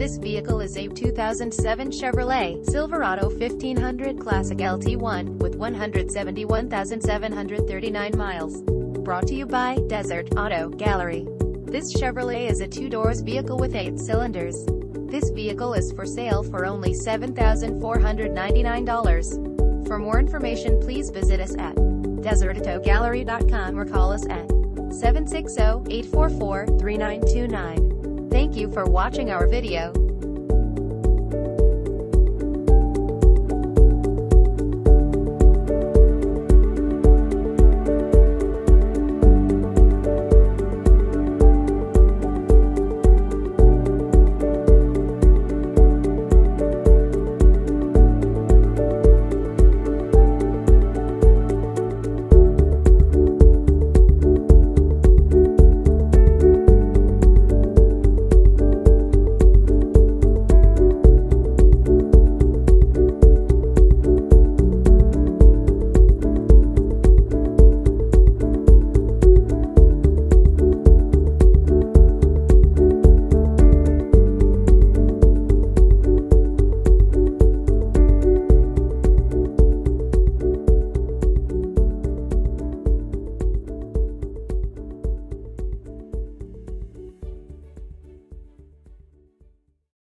This vehicle is a 2007 Chevrolet Silverado 1500 Classic LT1 with 171,739 miles. Brought to you by Desert Auto Gallery. This Chevrolet is a two-doors vehicle with eight cylinders. This vehicle is for sale for only $7,499. For more information please visit us at desertautogallery.com or call us at 760-844-3929. You for watching our video.